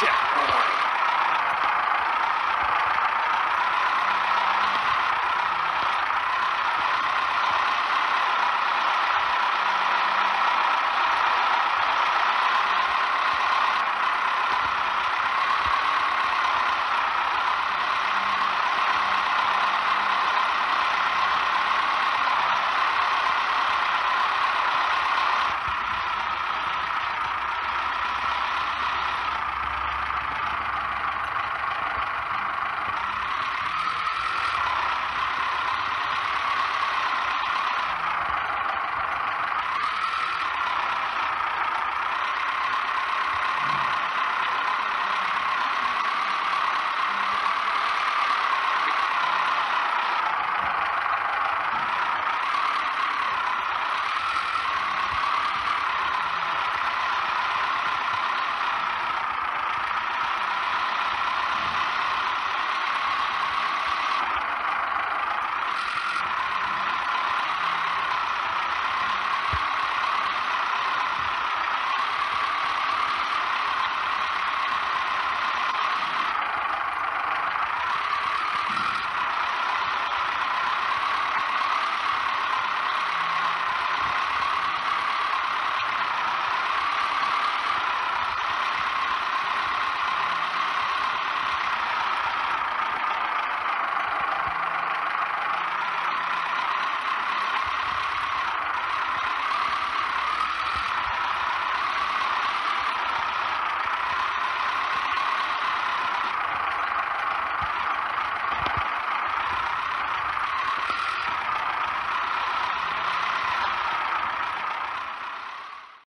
check.